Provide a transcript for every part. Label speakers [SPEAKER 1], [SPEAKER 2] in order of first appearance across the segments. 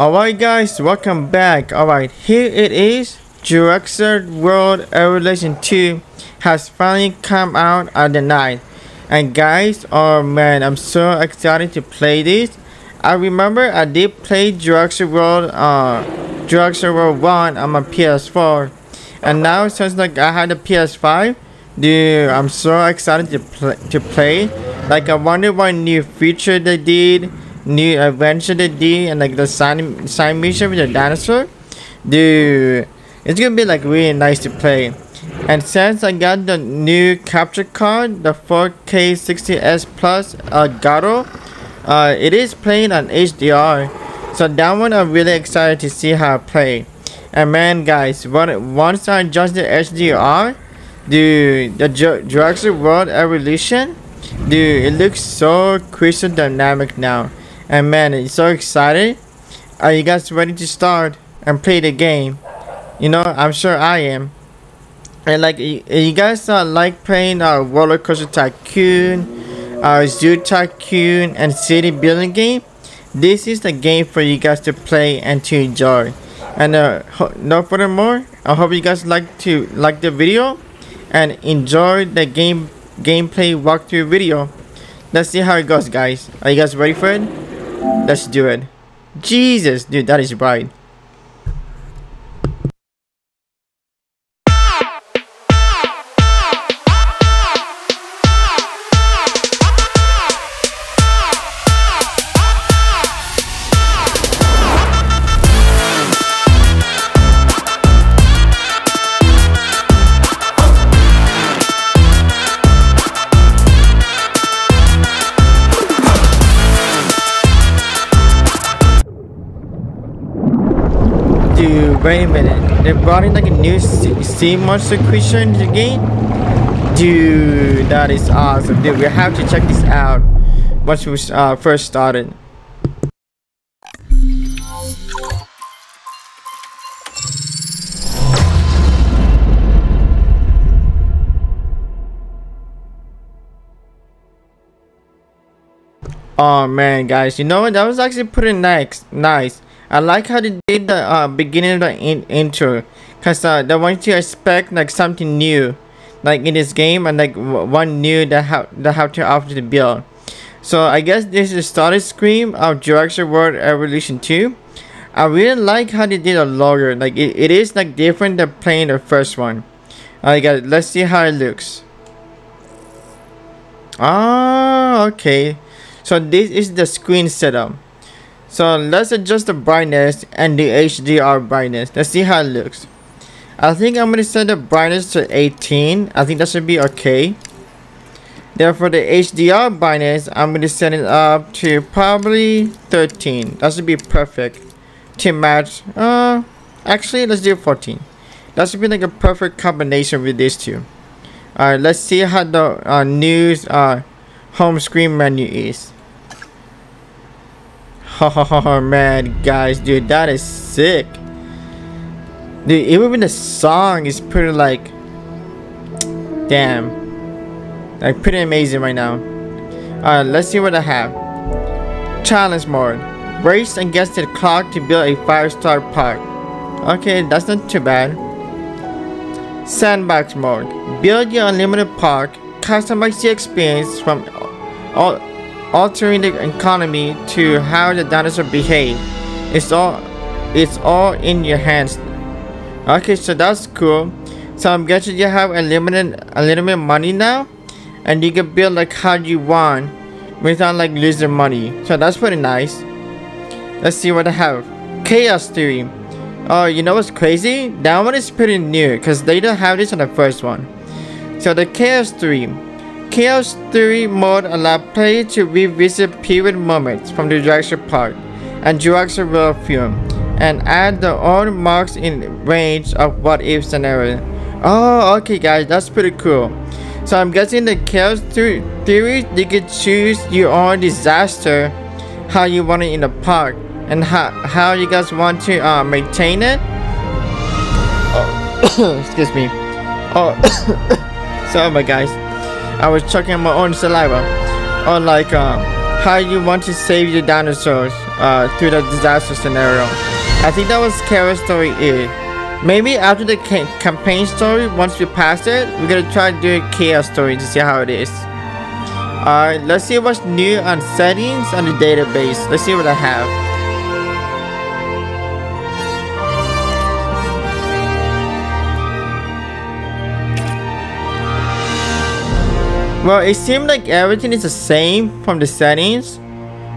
[SPEAKER 1] Alright guys, welcome back. Alright, here it is. Jurassic World Evolution 2 has finally come out on the night. And guys, oh man, I'm so excited to play this. I remember I did play Jurassic World, uh, Jurassic World 1 on my PS4. And now since like I had a PS5, dude, I'm so excited to, pl to play. Like I wonder what new feature they did new adventure they and like the sign sign mission with the dinosaur dude it's gonna be like really nice to play. And since I got the new capture card the 4k 60s plus uh, Gato uh, it is playing on HDR so that one I'm really excited to see how I play. And man guys once I adjust the HDR dude the Jurassic World Evolution dude it looks so crystal dynamic now and man, it's so excited. Are you guys ready to start and play the game? You know, I'm sure I am. And like, you guys uh, like playing uh, Roller Coaster Tycoon, uh, Zoo Tycoon, and City Building game? This is the game for you guys to play and to enjoy. And uh, no furthermore, I hope you guys like to like the video and enjoy the game gameplay walkthrough video. Let's see how it goes, guys. Are you guys ready for it? Let's do it. Jesus, dude, that is bright. Wait a minute. They brought in like a new sea monster creature into the game? Dude, that is awesome. Dude, we have to check this out once we uh, first started. Oh man, guys, you know what? That was actually pretty nice. Nice. I like how they did the uh, beginning of the in intro, cause uh, they want you to expect like something new, like in this game, and like one new that how that how to offer the build. So I guess this is the starter screen of Jurassic World Evolution 2. I really like how they did a logo. Like it, it is like different than playing the first one. Alright guys, let's see how it looks. Ah, okay. So this is the screen setup. So let's adjust the brightness and the HDR brightness. Let's see how it looks. I think I'm going to set the brightness to 18. I think that should be okay. Then for the HDR brightness, I'm going to set it up to probably 13. That should be perfect to match. Uh, actually, let's do 14. That should be like a perfect combination with these two. Alright, let's see how the uh, news uh, home screen menu is. Oh man, guys, dude, that is sick. Dude, even the song is pretty like, damn, like pretty amazing right now. Alright, let's see what I have. Challenge mode. Race against the clock to build a 5-star park. Okay, that's not too bad. Sandbox mode. Build your unlimited park. Customize the experience from all altering the economy to how the dinosaur behave. It's all it's all in your hands. Okay, so that's cool. So I'm guessing you have unlimited unlimited money now and you can build like how you want without like losing money. So that's pretty nice. Let's see what I have. Chaos Theory. Oh, you know what's crazy? That one is pretty new because they don't have this on the first one. So the Chaos Theory. Chaos Theory mode allows players to revisit period moments from the Jurassic Park and Jurassic World film and add their own marks in range of what if scenario. Oh, okay guys, that's pretty cool. So I'm guessing the Chaos Theory, you could choose your own disaster, how you want it in the park, and how, how you guys want to uh, maintain it. Oh, excuse me. Oh, sorry my guys. I was chucking my own saliva on like uh, how you want to save your dinosaurs uh, through the disaster scenario. I think that was Kara story E. Maybe after the ca campaign story, once we pass it, we're gonna try to do a chaos story to see how it is. Alright, let's see what's new on settings on the database. Let's see what I have. Well, it seems like everything is the same from the settings.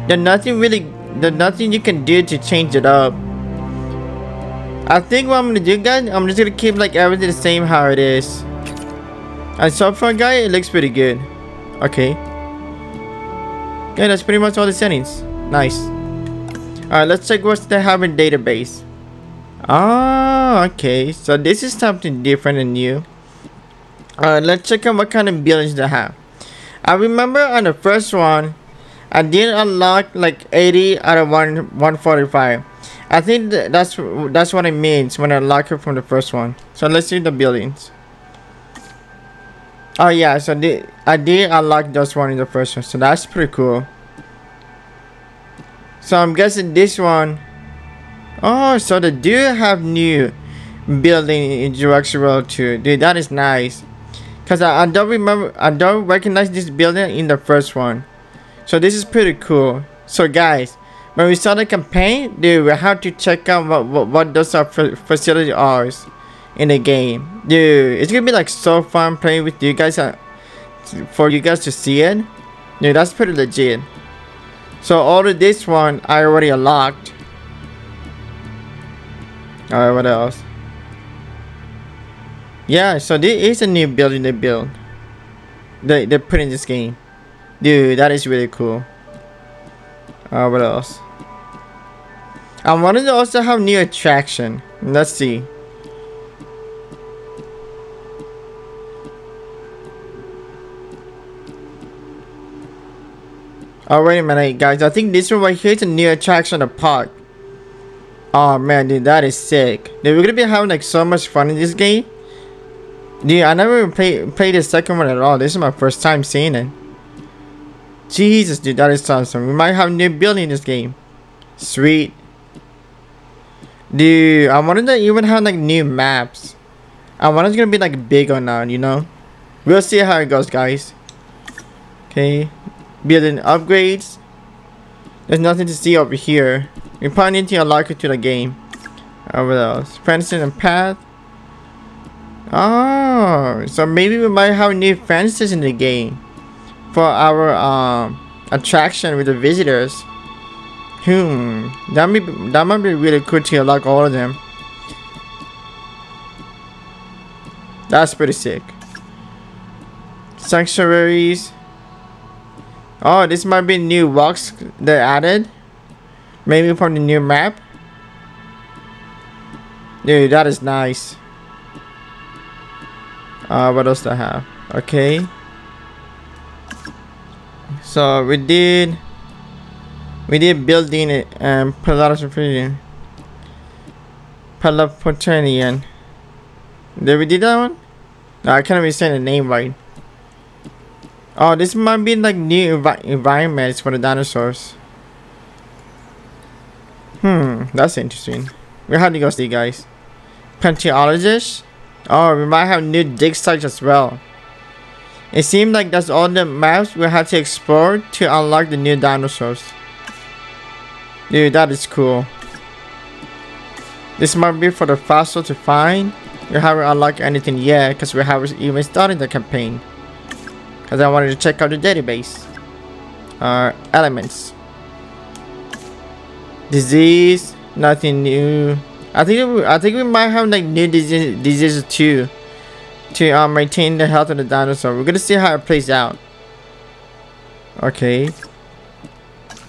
[SPEAKER 1] There's nothing really, there's nothing you can do to change it up. I think what I'm gonna do guys, I'm just gonna keep like everything the same how it is. And so far guys, it looks pretty good. Okay. Yeah, that's pretty much all the settings. Nice. Alright, let's check what they have in database. Ah, okay. So this is something different and new. Alright, let's check out what kind of buildings they have. I remember on the first one, I did unlock like 80 out of 1 145. I think that's that's what it means when I unlock it from the first one. So let's see the buildings. Oh yeah, so the, I did unlock this one in the first one, so that's pretty cool. So I'm guessing this one. Oh, so they do have new building in Jurassic World 2. Dude, that is nice. Cause I, I don't remember, I don't recognize this building in the first one. So this is pretty cool. So guys, when we start the campaign, dude, we have to check out what, what, what those are facility are in the game. Dude, it's gonna be like so fun playing with you guys uh, for you guys to see it. Dude, that's pretty legit. So all of this one I already unlocked. Alright, what else? Yeah, so this is a new building they built. They, they put in this game. Dude, that is really cool. Uh, what else? I wanted to also have new attraction. Let's see. Oh, wait a minute, guys. I think this one right here is a new attraction of the park. Oh, man, dude, that is sick. Dude, we're gonna be having, like, so much fun in this game. Dude, I never played, played the second one at all. This is my first time seeing it. Jesus, dude, that is awesome. We might have new building in this game. Sweet. Dude, I wanted to even have, like, new maps. I want it's gonna be, like, big or not, you know? We'll see how it goes, guys. Okay. Building upgrades. There's nothing to see over here. We probably need to unlock it to the game. Uh, what else? And path. Oh, so maybe we might have new fences in the game for our um attraction with the visitors. Hmm, that might be, that might be really cool to unlock all of them. That's pretty sick. Sanctuaries. Oh, this might be new rocks they added. Maybe from the new map. Dude, that is nice. Uh, what else do I have? Okay. So we did we did building it and of Pelopotanian. Did we do that one? No, I can't even say the name right. Oh, this might be like new envi environments for the dinosaurs. Hmm, that's interesting. We have to go see, guys. Paleontologist? Oh, we might have new dig sites as well. It seems like that's all the maps we have to explore to unlock the new dinosaurs. Dude, that is cool. This might be for the fossil to find. We haven't unlocked anything yet because we haven't even started the campaign because I wanted to check out the database. Uh, elements. Disease, nothing new. I think we, I think we might have like new disease, diseases too, to um, maintain the health of the dinosaur. We're gonna see how it plays out. Okay.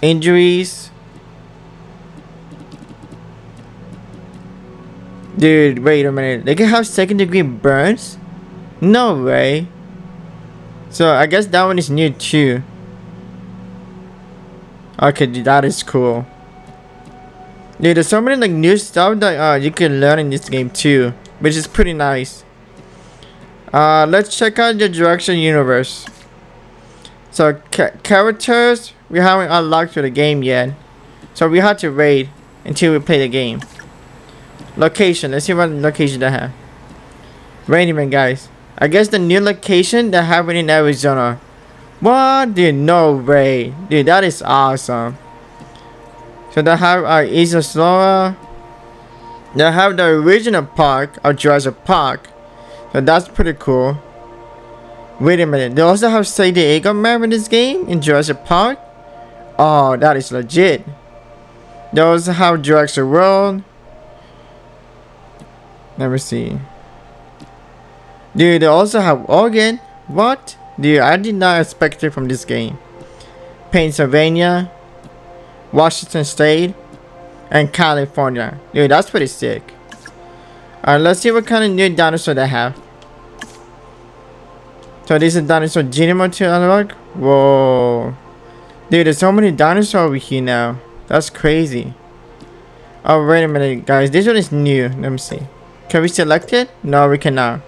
[SPEAKER 1] Injuries. Dude, wait a minute. They can have second degree burns? No way. So I guess that one is new too. Okay, dude, that is cool. Dude, there's so many like new stuff that uh, you can learn in this game too, which is pretty nice. Uh, let's check out the direction universe. So ca characters we haven't unlocked for the game yet. So we had to wait until we play the game. Location. Let's see what location they have. Minute, guys. I guess the new location have it in Arizona. What? Dude, no way. Dude, that is awesome. So they have uh, Isla Sorna. They have the original park of Jurassic Park. So that's pretty cool. Wait a minute. They also have San Diego map in this game in Jurassic Park. Oh, that is legit. They also have Jurassic World. Let me see. Dude, they also have Oregon. What? Dude, I did not expect it from this game. Pennsylvania, Washington State, and California. Dude, that's pretty sick. Alright, let's see what kind of new dinosaur they have. So this is dinosaur Genoma to unlock? Whoa. Dude, there's so many dinosaurs over here now. That's crazy. Oh, wait a minute, guys. This one is new. Let me see. Can we select it? No, we cannot.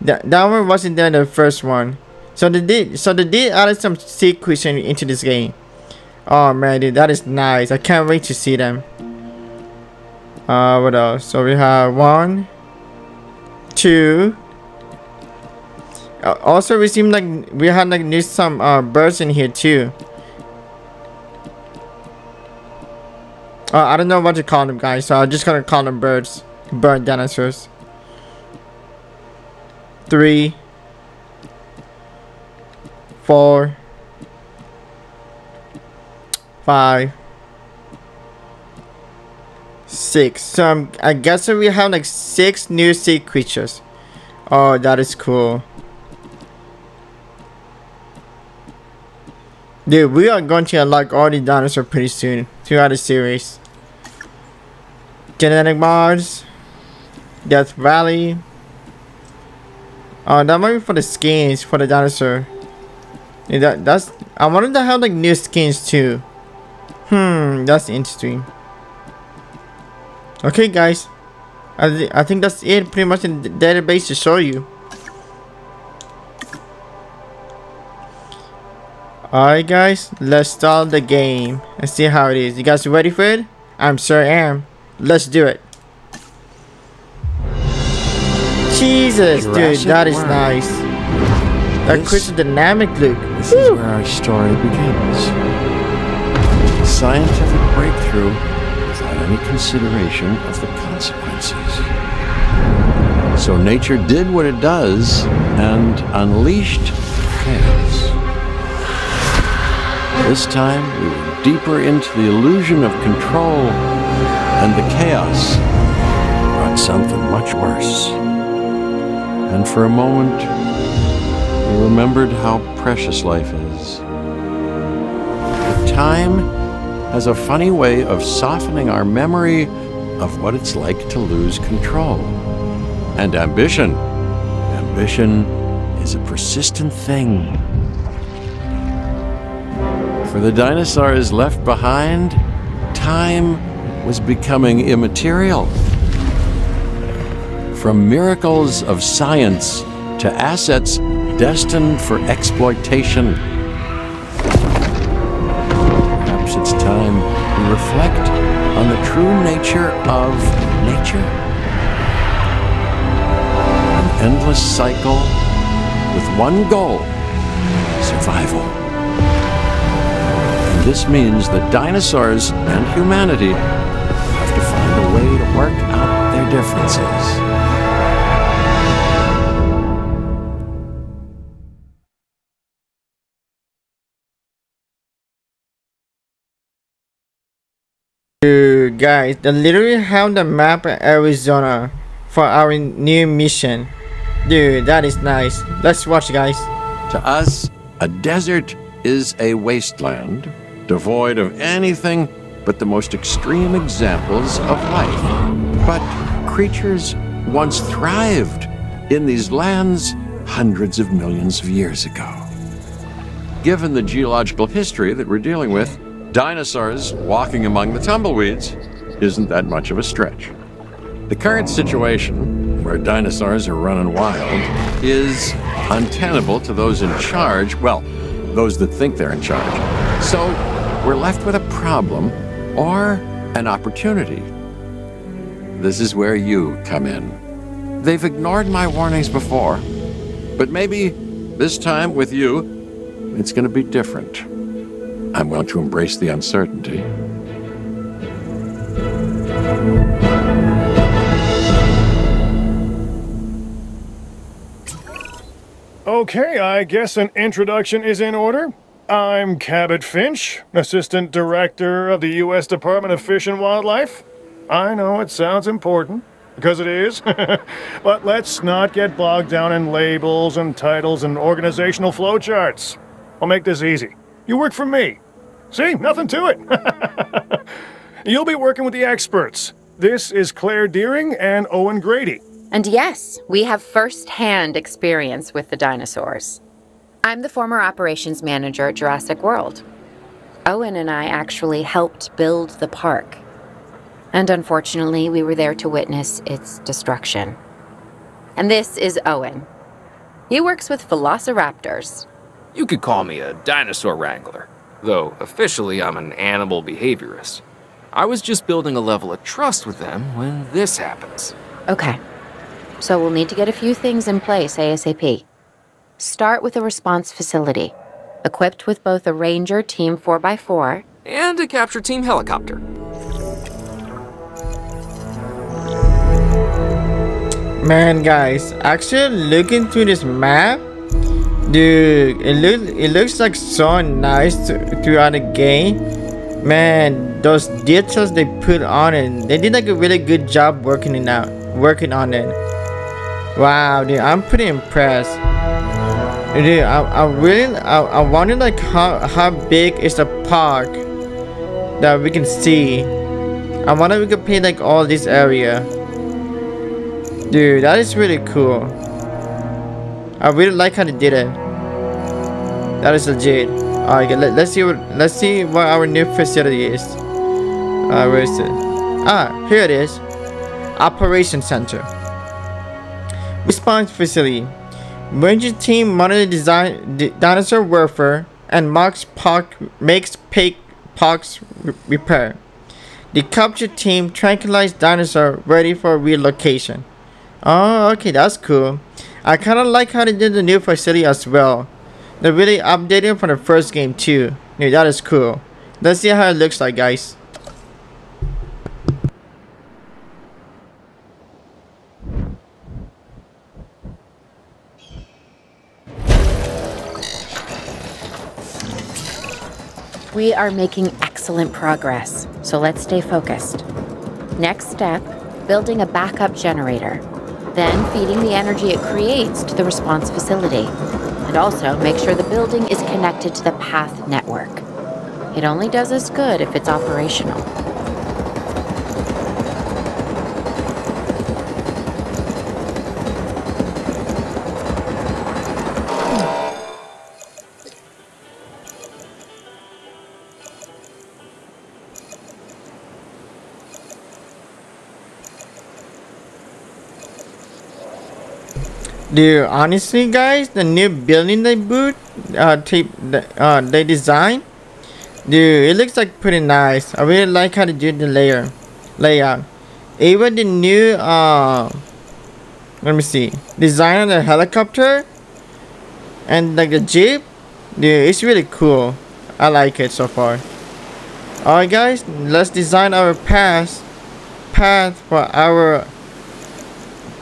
[SPEAKER 1] That, that one wasn't there the first one. So they did so they did add some secrets into this game. Oh man, dude, that is nice. I can't wait to see them. Uh, what else? So we have one, two. Uh, also, we seem like we had like new some uh birds in here too. Uh, I don't know what to call them, guys. So I'm just gonna call them birds, bird dinosaurs. Three, four, five, six. So I'm, I guess we have like six new sea creatures. Oh, that is cool. Dude, we are going to unlock all the dinosaurs pretty soon throughout the series. Genetic Mars, Death Valley. Oh, that might be for the skins for the dinosaur. Yeah, that that's. I wanted to have like new skins too. Hmm, that's interesting. Okay, guys. I th I think that's it. Pretty much in the database to show you. Alright guys, let's start the game and see how it is. You guys ready for it? I'm sure I am. Let's do it. Jesus, dude, that is nice. That a dynamic look.
[SPEAKER 2] This Woo. is where our story begins. Scientific breakthrough without any consideration of the consequences. So nature did what it does and unleashed chaos. This time, we were deeper into the illusion of control, and the chaos brought something much worse. And for a moment, we remembered how precious life is. But time has a funny way of softening our memory of what it's like to lose control. And ambition. Ambition is a persistent thing. For the dinosaurs left behind, time was becoming immaterial. From miracles of science to assets destined for exploitation. Reflect on the true nature of nature. An endless cycle with one goal survival. And this means that dinosaurs and humanity have to find a way to work out their differences.
[SPEAKER 1] Dude, guys, they literally have the map of Arizona for our new mission. Dude, that is nice. Let's watch, guys.
[SPEAKER 2] To us, a desert is a wasteland devoid of anything but the most extreme examples of life. But creatures once thrived in these lands hundreds of millions of years ago. Given the geological history that we're dealing with, dinosaurs walking among the tumbleweeds isn't that much of a stretch. The current situation, where dinosaurs are running wild, is untenable to those in charge, well, those that think they're in charge. So we're left with a problem or an opportunity. This is where you come in. They've ignored my warnings before, but maybe this time with you, it's going to be different. I'm going to embrace the uncertainty.
[SPEAKER 3] Okay, I guess an introduction is in order. I'm Cabot Finch, Assistant Director of the U.S. Department of Fish and Wildlife. I know it sounds important, because it is, but let's not get bogged down in labels and titles and organizational flowcharts. I'll make this easy. You work for me. See, nothing to it. You'll be working with the experts. This is Claire Dearing and Owen Grady.
[SPEAKER 4] And yes, we have first hand experience with the dinosaurs. I'm the former operations manager at Jurassic World. Owen and I actually helped build the park. And unfortunately, we were there to witness its destruction. And this is Owen. He works with velociraptors.
[SPEAKER 5] You could call me a dinosaur wrangler, though officially I'm an animal behaviorist. I was just building a level of trust with them when this happens.
[SPEAKER 4] Okay. So we'll need to get a few things in place ASAP. Start with a response facility, equipped with both a Ranger Team 4x4
[SPEAKER 5] and a capture team helicopter.
[SPEAKER 1] Man, guys, actually looking through this map, dude, it look it looks like so nice throughout the game. Man, those details they put on it, they did like a really good job working it out, working on it. Wow, dude, I'm pretty impressed. Dude, I, I really, I, I wonder like how, how big is the park that we can see. I wonder if we could paint like all this area. Dude, that is really cool. I really like how they did it. That is legit. Alright, let, let's see what let's see what our new facility is. Uh, where is it? Ah, here it is. Operation Center. Response Facility. Ranger Team monitor design dinosaur warfare and marks park makes pig parks repair. The capture team tranquilize dinosaur ready for relocation. Oh, okay, that's cool. I kind of like how they did the new facility as well. They're really updating from the first game too. Yeah, that is cool. Let's see how it looks like, guys.
[SPEAKER 4] We are making excellent progress, so let's stay focused. Next step, building a backup generator then feeding the energy it creates to the response facility. And also make sure the building is connected to the PATH network. It only does us good if it's operational.
[SPEAKER 1] Dude, honestly, guys, the new building they boot, uh, tape, uh, they design, dude, it looks like pretty nice. I really like how they do the layer, layout. Even the new, uh, let me see, design of the helicopter, and like the jeep, dude, it's really cool. I like it so far. Alright, guys, let's design our path, path for our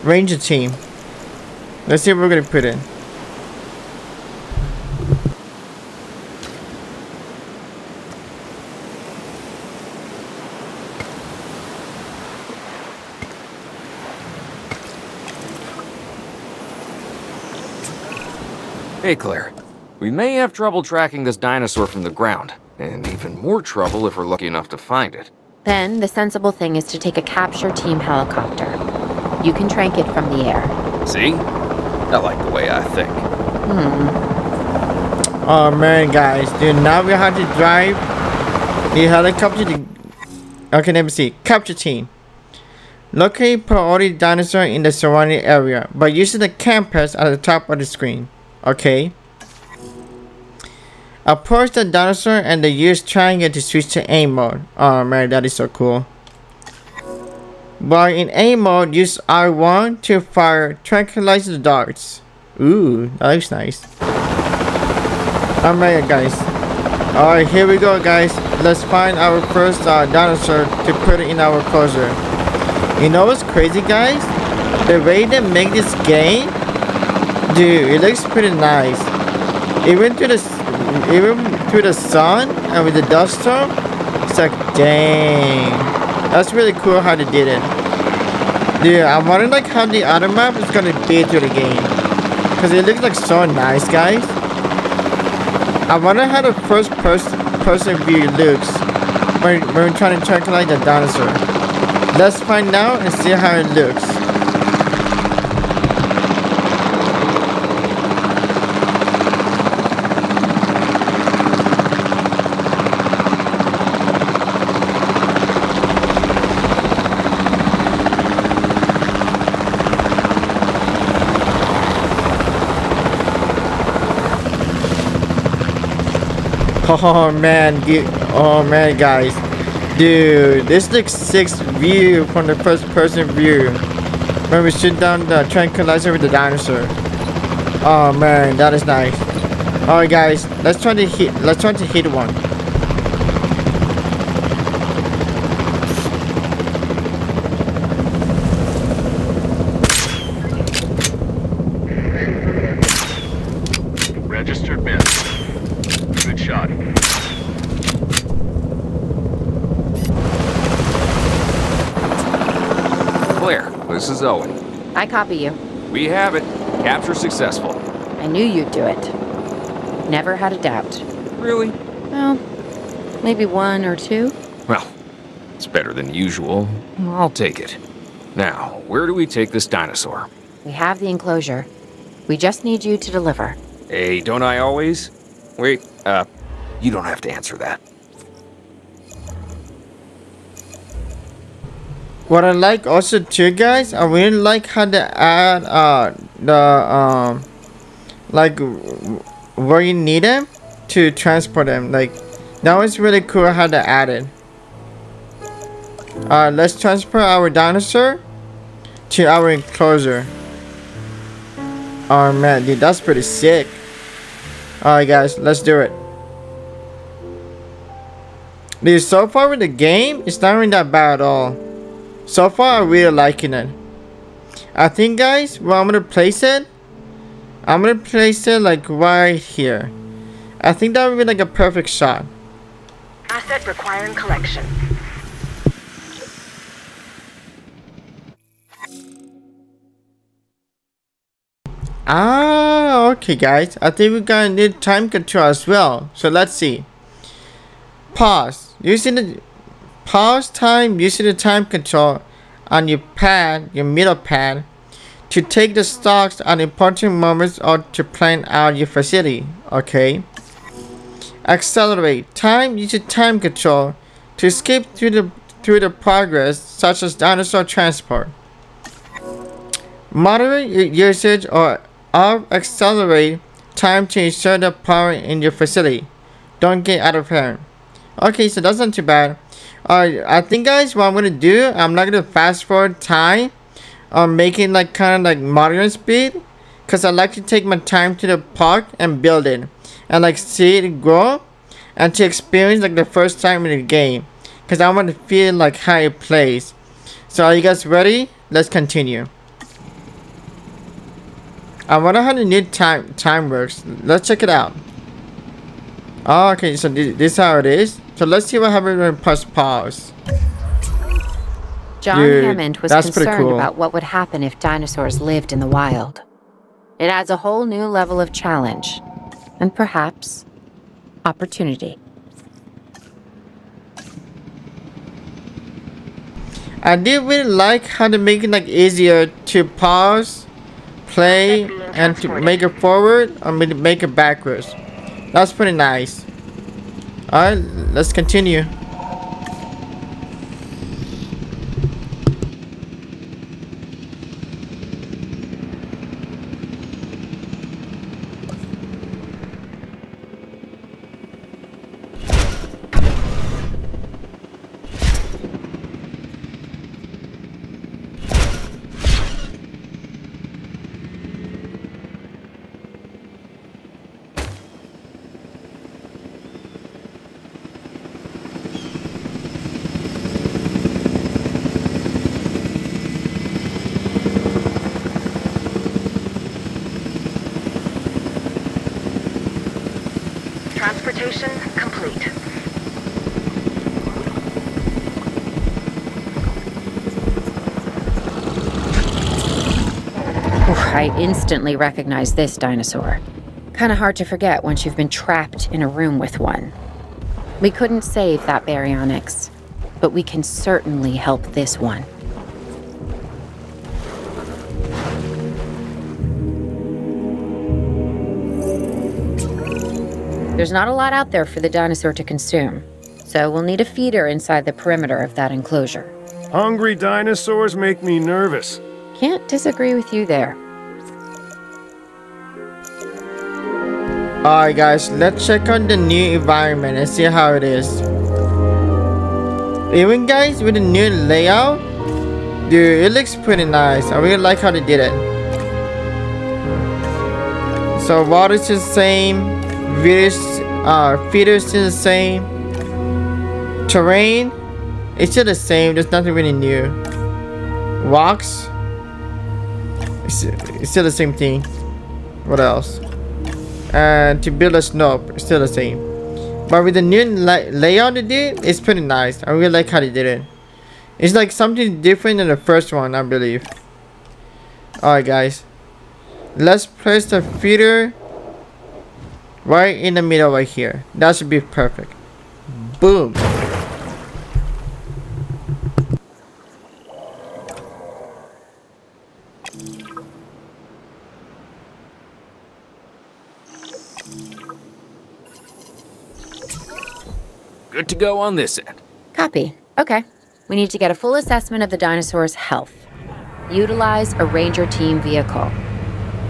[SPEAKER 1] ranger team. Let's see what we're gonna put in.
[SPEAKER 5] Hey, Claire. We may have trouble tracking this dinosaur from the ground, and even more trouble if we're lucky enough to find it.
[SPEAKER 4] Then, the sensible thing is to take a capture team helicopter. You can trank it from the air.
[SPEAKER 5] See? I like the way I think.
[SPEAKER 4] Hmm.
[SPEAKER 1] Oh man, guys, dude, now we have to drive the helicopter to... Okay, let me see. Capture team. Locate priority dinosaur in the surrounding area by using the campus at the top of the screen. Okay. Approach the dinosaur and then use triangle to switch to aim mode. Oh man, that is so cool. While in aim mode, use R1 to fire tranquilizer darts. Ooh, that looks nice. Alright guys. Alright, here we go guys. Let's find our first uh, dinosaur to put in our closer. You know what's crazy guys? The way they make this game, dude, it looks pretty nice. Even to the even through the sun and with the dust storm, it's like, dang. That's really cool how they did it. Dude, I'm wondering like how the other map is gonna be to the game. Cause it looks like so nice, guys. I wonder how the first person person view looks when, when we're trying to tranquilize the dinosaur. Let's find out and see how it looks. Oh man, oh man, guys, dude, this looks sixth view from the first person view when we shoot down the tranquilizer with the dinosaur. Oh man, that is nice. Alright, guys, let's try to hit. Let's try to hit one.
[SPEAKER 5] This is Owen.
[SPEAKER 4] I copy you.
[SPEAKER 5] We have it. Capture successful.
[SPEAKER 4] I knew you'd do it. Never had a doubt.
[SPEAKER 5] Really?
[SPEAKER 4] Well, maybe one or two.
[SPEAKER 5] Well, it's better than usual. I'll take it. Now, where do we take this dinosaur?
[SPEAKER 4] We have the enclosure. We just need you to deliver.
[SPEAKER 5] Hey, don't I always? Wait, uh, you don't have to answer that.
[SPEAKER 1] What I like also too guys, I really like how they add uh the um like where you need them to transport them. Like that was really cool how they added. Uh let's transport our dinosaur to our enclosure. Oh man, dude, that's pretty sick. Alright guys, let's do it. Dude, so far with the game, it's not even that bad at all. So far, I'm really liking it. I think, guys, where I'm gonna place it, I'm gonna place it like right here. I think that would be like a perfect shot.
[SPEAKER 6] Asset requiring collection.
[SPEAKER 1] Ah, okay, guys. I think we're gonna need time control as well. So let's see. Pause. Using the Pause time using the time control on your pad, your middle pad, to take the stocks on important moments or to plan out your facility, okay? Accelerate. Time using time control to skip through the through the progress such as dinosaur transport. Moderate usage or of accelerate time to ensure the power in your facility. Don't get out of hand. Okay, so that's not too bad. Alright, I think guys, what I'm gonna do, I'm not gonna fast forward time. I'm making like kind of like modern speed. Cause I like to take my time to the park and build it. And like see it grow. And to experience like the first time in the game. Cause I want to feel like how it plays. So are you guys ready? Let's continue. I wonder how the new time time works. Let's check it out. Oh, okay, so this, this is how it is. So let's see what happens when we press pause.
[SPEAKER 4] John Dude, Hammond was concerned cool. about what would happen if dinosaurs lived in the wild. It adds a whole new level of challenge, and perhaps opportunity.
[SPEAKER 1] I did really like how they make it like easier to pause, play, and to make it forward or make it backwards. That's pretty nice. Alright, let's continue.
[SPEAKER 6] Teleportation complete.
[SPEAKER 4] I instantly recognize this dinosaur. Kinda hard to forget once you've been trapped in a room with one. We couldn't save that baryonyx, but we can certainly help this one. There's not a lot out there for the dinosaur to consume, so we'll need a feeder inside the perimeter of that enclosure.
[SPEAKER 3] Hungry dinosaurs make me nervous.
[SPEAKER 4] Can't disagree with you there.
[SPEAKER 1] Alright guys, let's check out the new environment and see how it is. Even guys, with the new layout, dude, it looks pretty nice. I really like how they did it. So water's the same, feeders, uh, feeders still the same. Terrain, it's still the same. There's nothing really new. Rocks, it's, it's still the same thing. What else? And to build a snow still the same. But with the new layout they did it's pretty nice. I really like how they did it. It's like something different than the first one i believe. All right guys. Let's place the feeder right in the middle right here. That should be perfect. Boom
[SPEAKER 5] to go on this end.
[SPEAKER 4] Copy. Okay. We need to get a full assessment of the dinosaur's health. Utilize a ranger team vehicle.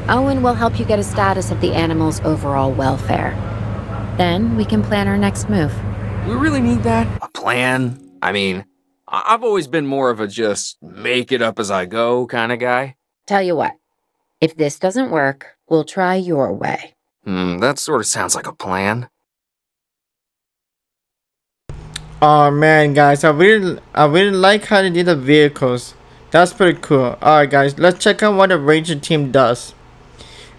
[SPEAKER 4] Owen will help you get a status of the animal's overall welfare. Then we can plan our next move.
[SPEAKER 5] We really need that? A plan? I mean, I- I've always been more of a just make it up as I go kind of guy.
[SPEAKER 4] Tell you what, if this doesn't work, we'll try your way.
[SPEAKER 5] Hmm, that sort of sounds like a plan.
[SPEAKER 1] Oh man, guys, I really, I really like how they did the vehicles. That's pretty cool. Alright guys, let's check out what the Ranger team does.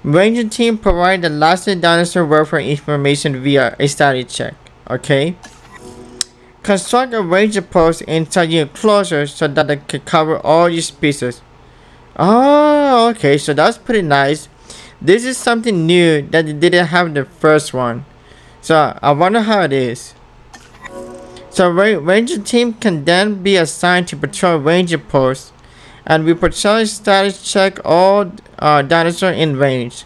[SPEAKER 1] Ranger team provide the last dinosaur welfare information via a status check. Okay? Construct a ranger post inside your enclosure so that it can cover all your species. Oh, okay, so that's pretty nice. This is something new that they didn't have the first one. So I wonder how it is. So ranger team can then be assigned to patrol ranger posts and we patrol status check all uh, dinosaur in range.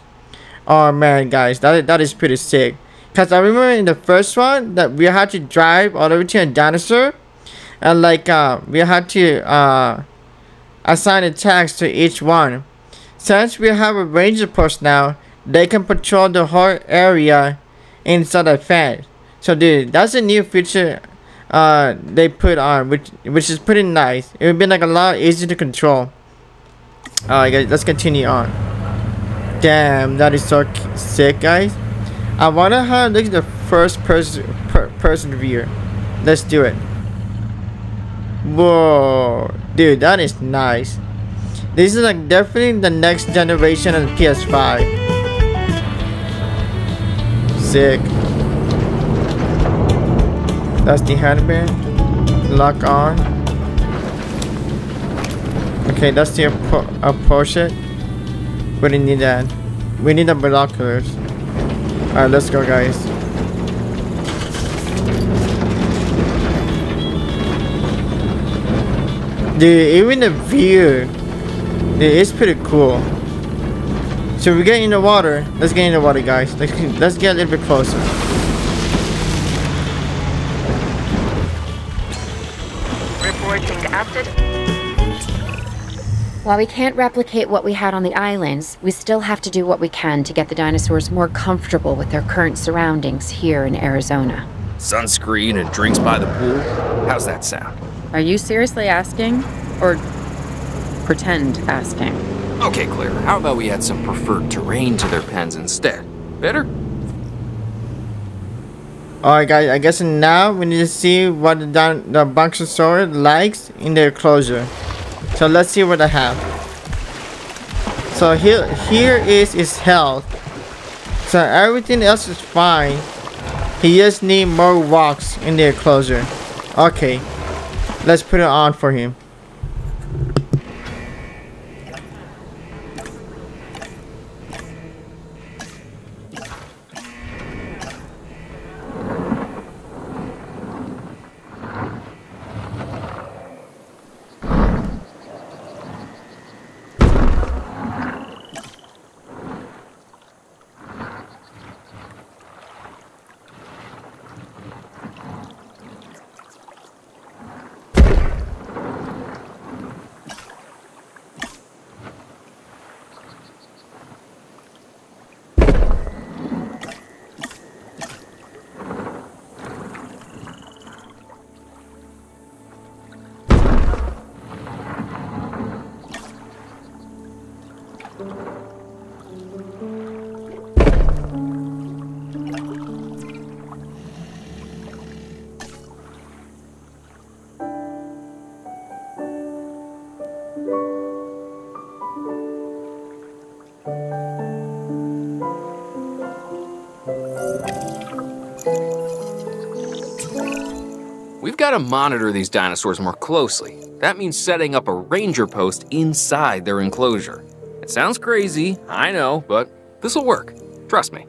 [SPEAKER 1] Oh man guys, that, that is pretty sick. Cause I remember in the first one that we had to drive all the way to a dinosaur and like uh, we had to uh, assign a tags to each one. Since we have a ranger post now, they can patrol the whole area inside the fence. So dude, that's a new feature uh, they put on, which which is pretty nice. It would be like a lot easier to control. Alright guys, let's continue on. Damn, that is so sick, guys. I wonder how it looks the first person per, person view. Let's do it. Whoa, dude, that is nice. This is like definitely the next generation of the PS5. Sick. That's the handband. Lock on. Okay, that's the approach it. We didn't need that. We need the binoculars. Alright, let's go guys. Dude, even the view, dude, it's pretty cool. So we get in the water. Let's get in the water, guys. Let's, let's get a little bit closer.
[SPEAKER 4] While we can't replicate what we had on the islands, we still have to do what we can to get the dinosaurs more comfortable with their current surroundings here in Arizona.
[SPEAKER 5] Sunscreen and drinks by the pool? How's that sound?
[SPEAKER 4] Are you seriously asking? Or pretend asking?
[SPEAKER 5] Okay, Claire, how about we add some preferred terrain to their pens instead? Better?
[SPEAKER 1] Oh, Alright guys, I guess now we need to see what the, the Brontosaurus likes in their closure. So let's see what I have. So here, here is his health. So everything else is fine. He just need more rocks in the enclosure. Okay. Let's put it on for him.
[SPEAKER 5] We've got to monitor these dinosaurs more closely. That means setting up a ranger post inside their enclosure. It sounds crazy, I know, but this'll work. Trust me.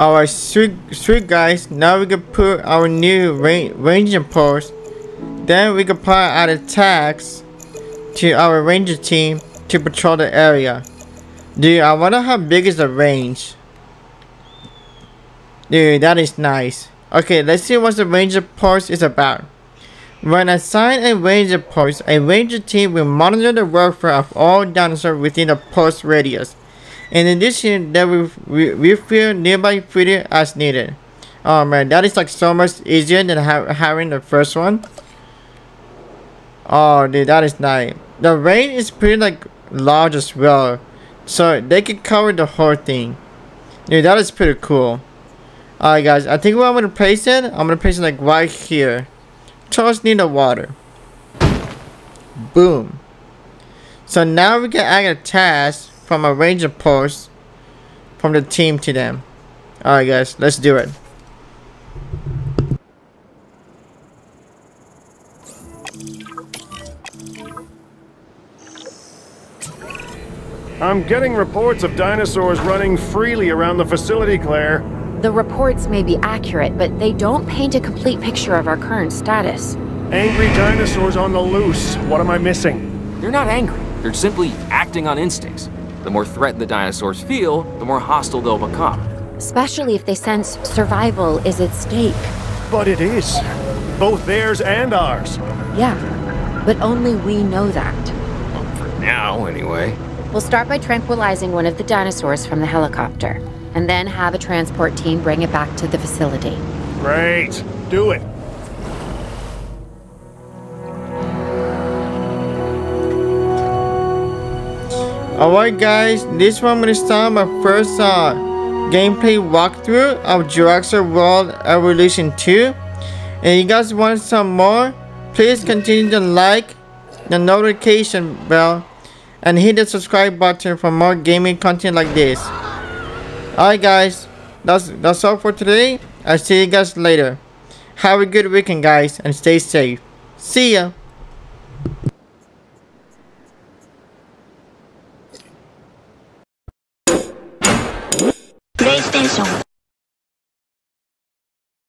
[SPEAKER 1] Alright, sweet, sweet guys. Now we can put our new ra ranger post. Then we can apply our attacks to our ranger team to patrol the area. Dude, I wonder how big is the range. Dude, that is nice. Okay, let's see what the ranger post is about. When assigned a ranger post, a ranger team will monitor the welfare of all dinosaurs within the post radius. In addition, they will re refill nearby food as needed. Oh man, that is like so much easier than ha having the first one. Oh dude, that is nice. The range is pretty like large as well. So they can cover the whole thing. Dude, that is pretty cool. Alright guys, I think what I'm gonna place it, I'm gonna place it like right here. Charles near the water. Boom. So now we can add a task from a ranger post from the team to them. Alright guys, let's do it.
[SPEAKER 3] I'm getting reports of dinosaurs running freely around the facility, Claire.
[SPEAKER 4] The reports may be accurate, but they don't paint a complete picture of our current status.
[SPEAKER 3] Angry dinosaurs on the loose. What am I missing?
[SPEAKER 5] They're not angry, they're simply acting on instincts. The more threatened the dinosaurs feel, the more hostile they'll become.
[SPEAKER 4] Especially if they sense survival is at stake.
[SPEAKER 3] But it is. Both theirs and ours.
[SPEAKER 4] Yeah, but only we know that.
[SPEAKER 5] Well, for now, anyway.
[SPEAKER 4] We'll start by tranquilizing one of the dinosaurs from the helicopter, and then have a transport team bring it back to the facility.
[SPEAKER 3] Great. Do it.
[SPEAKER 1] Alright guys, this one I'm gonna start my first uh, gameplay walkthrough of Jurassic World Evolution 2. And you guys want some more? Please continue to like the notification bell and hit the subscribe button for more gaming content like this. Alright guys, that's that's all for today. I'll see you guys later. Have a good weekend guys and stay safe. See ya!